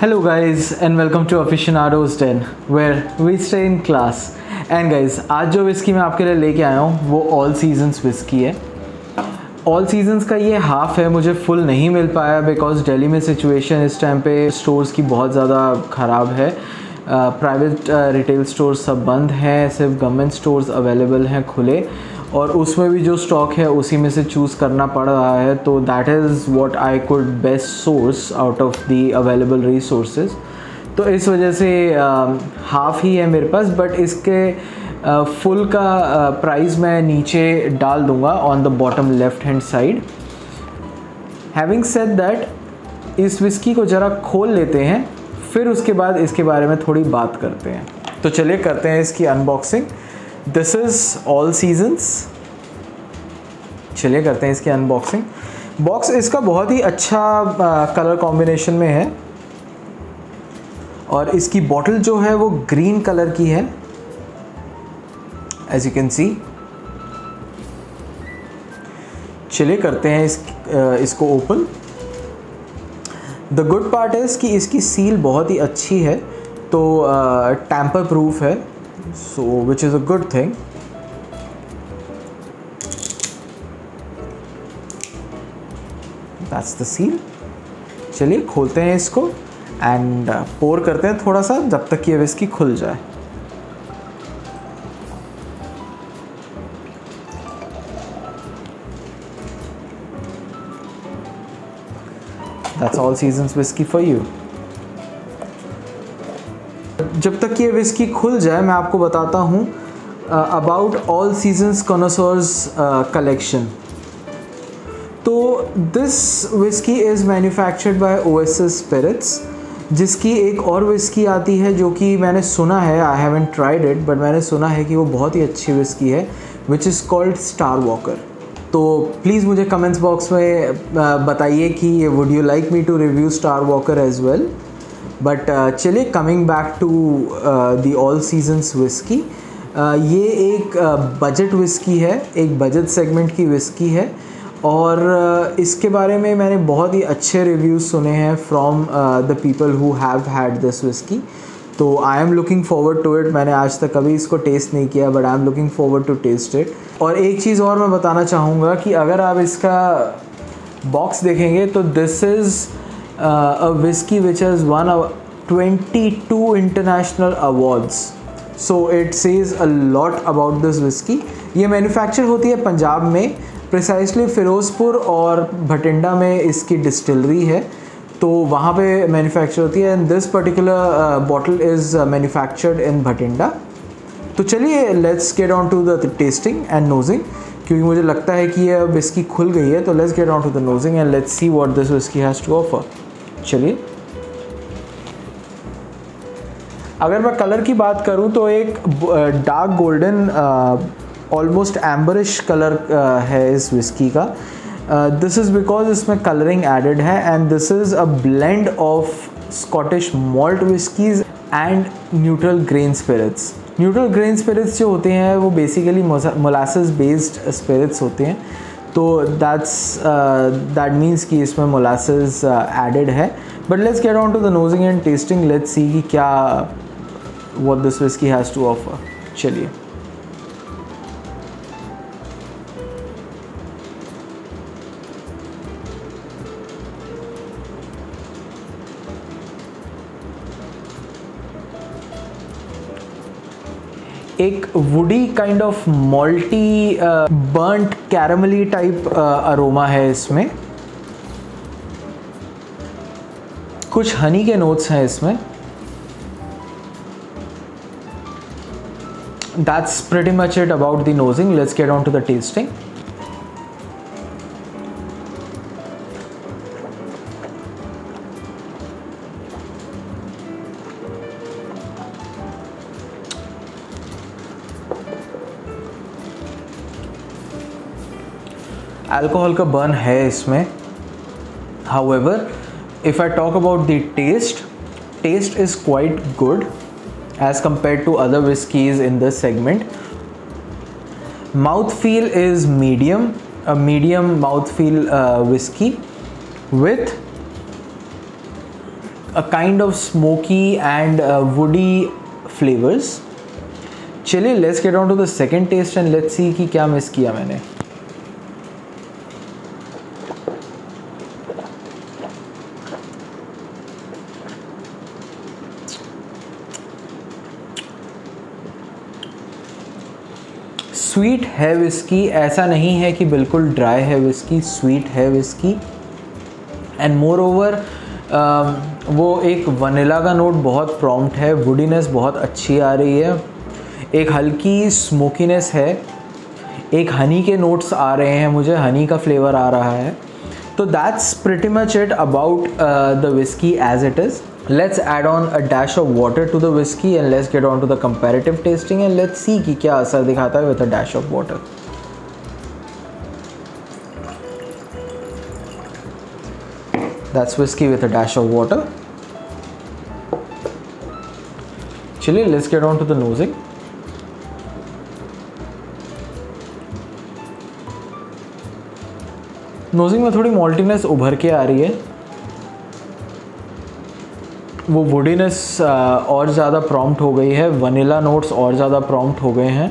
Hello, guys, and welcome to Aficionados Den, where we stay in class. And, guys, आज जो whisky मैं आपके लिए लेके आया हूँ, वो ऑल सीजन्स विस्की है। ऑल सीजन्स का ये हाफ़ है, मुझे फुल नहीं मिल पाया बिकॉज़ दिल्ली में सिचुएशन इस टाइम पे स्टोर्स की बहुत ज़्यादा ख़राब है। प्राइवेट रिटेल स्टोर सब बंद हैं, सिर्फ़ गवर्नमेंट स्टोर्स अवेलेबल हैं, खुले। और उसमें भी जो स्टॉक है उसी में से चूज़ करना पड़ रहा है। तो that is what I could best source out of the available resources तो इस वजह से हाफ़ ही है मेरे पास बट इसके फुल uh, का प्राइस uh, मैं नीचे डाल दूँगा on the bottom left hand side having said that इस विस्की को ज़रा खोल लेते हैं फिर उसके बाद इसके बारे में थोड़ी बात करते हैं। तो चलिए करते हैं इसकी unboxing this is all seasons चलिए करते हैं इसकी अनबॉक्सिंग बॉक्स इसका बहुत ही अच्छा कलर कॉम्बिनेशन में है। और इसकी बॉटल जो है वो ग्रीन कलर की है। एज यू कैन सी चलिए करते हैं इस इसको open the good part is कि इसकी सील बहुत ही अच्छी है। तो टैम्पर प्रूफ है। So which is a good thing that's the seal चलिए खोलते हैं इसको एंड पोर uh, करते हैं थोड़ा सा जब तक ये विस्की खुल जाए That's all seasons whiskey for you. जब तक ये विस्की खुल जाए मैं आपको बताता हूँ about all seasons connoisseurs collection तो this whiskey is manufactured by OSS spirits जिसकी एक और विस्की आती है जो कि मैंने सुना है I haven't tried it but मैंने सुना है कि वो बहुत ही अच्छी विस्की है which is called Star Walker तो प्लीज़ मुझे कमेंट्स बॉक्स में uh, बताइए कि would you like me to review Star Walker as well but uh, चलिए coming back to the all seasons whiskey ये एक बजट uh, विस्की है एक बजट सेगमेंट की विस्की है. और uh, इसके बारे में मैंने बहुत ही अच्छे रिव्यूज़ सुने हैं from the people who have had this whiskey तो I am looking forward to it मैंने आज तक कभी इसको टेस्ट नहीं किया but I am looking forward to test it और एक चीज़ और मैं बताना चाहूँगा कि अगर आप इसका बॉक्स देखेंगे तो this is uh, a whiskey which has won a 22 international awards. So it says a lot about this whiskey. ये मैन्युफैक्चर होती है पंजाब में प्रिसाइसली फ़िरोज़पुर और भटिंडा में इसकी डिस्टिलरी है। तो वहाँ पे मैन्युफैक्चर होती है and this particular bottle is manufactured in Bathinda. तो चलिए let's get on to the tasting and nosing क्योंकि मुझे लगता है कि ये विस्की खुल गई है तो let's get on to the nosing and let's see what this whiskey has to offer चलिए। अगर मैं कलर की बात करूँ तो एक dark golden almost amberish colour है इस विस्की का। दिस इज़ बिकॉज़ इसमें कलरिंग एडेड है and this is a blend of Scottish malt whiskies and neutral grain spirits neutral grain spirits जो होते हैं, वो बेसिकली मोलासिस बेस्ड स्पिरिट्स होते हैं। तो दैट्स दैट मीन्स कि इसमें मोलासेस एडेड है। But let's get on to the nosing and tasting let's see कि क्या what this whiskey has to offer चलिए। एक woody kind of malty burnt caramelly type aroma है इसमें। कुछ हनी के नोट्स हैं इसमें। That's pretty much it about the nosing let's get on to the tasting alcohol का बर्न है इसमें. However if I talk about the taste taste is quite good as compare to other whiskies in this segment mouth feel is medium medium mouth feel whiskey with a kind of smoky and woody flavours चलिए let's get on to the second taste and let's see कि क्या miss किया मैंने. Sweet है whisky ऐसा नहीं है कि बिल्कुल ड्राई है विस्की स्वीट है विस्की एंड मोर ओवर वो एक वनीला का नोट बहुत प्रॉम्प्ट है वुडीनेस बहुत अच्छी आ रही है. एक हल्की स्मोकीनेस है. एक हनी के नोट्स आ रहे हैं मुझे हनी का फ्लेवर आ रहा है. तो that's pretty much it about the whiskey as it is let's add on a dash of water to the whiskey and let's get on to the comparative tasting and let's see कि क्या असर दिखाता है with a dash of water that's whiskey with a dash of water चलिए let's get on to the nosing nosing में थोड़ी मॉल्टीनेस उभर के आ रही है। वो वुडीनेस और ज़्यादा प्रॉम्प्ट हो गई है। वनीला नोट्स और ज़्यादा प्रॉम्प्ट हो गए हैं।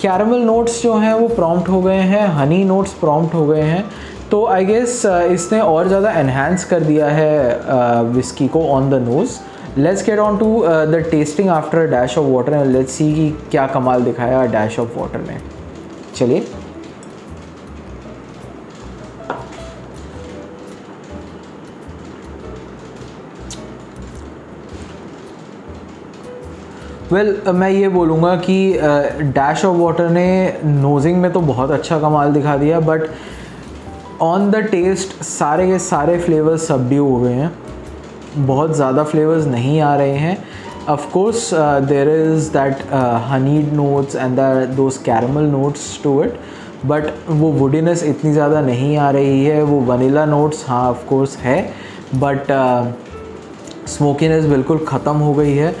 कैरमल नोट्स जो हैं, वो प्रॉम्प्ट हो गए हैं। हनी नोट्स प्रॉम्प्ट हो गए हैं। तो आई गेस इसने और ज़्यादा एनहेंस कर दिया है विस्की को on the nose let's get on to the tasting after dash of water and let's see कि क्या कमाल दिखाया डैश ऑफ़ वाटर ने। चलिए। वेल well, मैं ये बोलूँगा कि डैश ऑफ़ वाटर ने नोजिंग में तो बहुत अच्छा कमाल दिखा दिया बट ऑन द टेस्ट सारे के सारे फ्लेवर्स सबड्यू हो गए हैं। बहुत ज़्यादा फ्लेवर्स नहीं आ रहे हैं। Of course uh, there is that uh, honeyed notes and the, those caramel but वो वुडीनेस इतनी ज़्यादा नहीं आ रही है। वो वनीला नोट्स हाँ ऑफ़ कोर्स है बट स्मोकीनेस बिल्कुल ख़त्म हो गई है।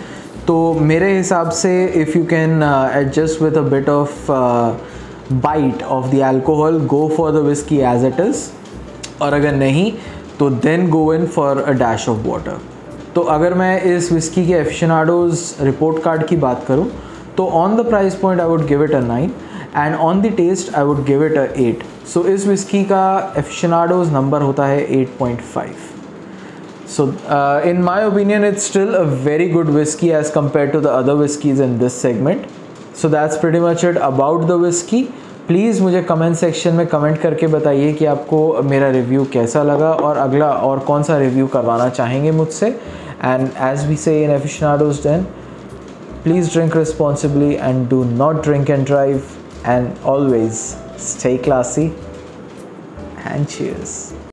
तो मेरे हिसाब से if you can adjust with a bit of bite of the alcohol go for the whiskey as it is और अगर नहीं तो then go in for a dash of water तो अगर मैं इस विस्की के एफिशनाडोज़ रिपोर्ट कार्ड की बात करूँ तो on the price point I would give it a nine and on the taste I would give it a eight so इस विस्की का एफिशनाडोज़ नंबर होता है eight point five so uh, in my opinion it's still a very good whiskey as compared to the other whiskies in this segment. So that's pretty much it about the whiskey. Please मुझे comment section में comment करके बताइए कि आपको मेरा review कैसा लगा और अगला और कौन सा रिव्यू करवाना चाहेंगे मुझसे. And as we say in aficionados den please drink responsibly and do not drink and drive and always stay classy and cheers